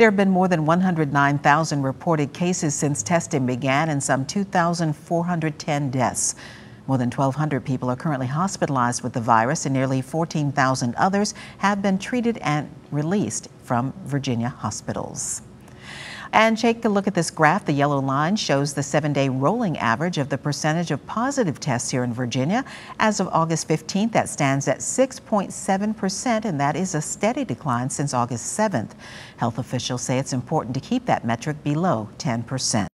There have been more than 109,000 reported cases since testing began and some 2,410 deaths. More than 1,200 people are currently hospitalized with the virus, and nearly 14,000 others have been treated and released from Virginia hospitals. And take a look at this graph. The yellow line shows the seven day rolling average of the percentage of positive tests here in Virginia. As of August 15th, that stands at 6.7%, and that is a steady decline since August 7th. Health officials say it's important to keep that metric below 10%.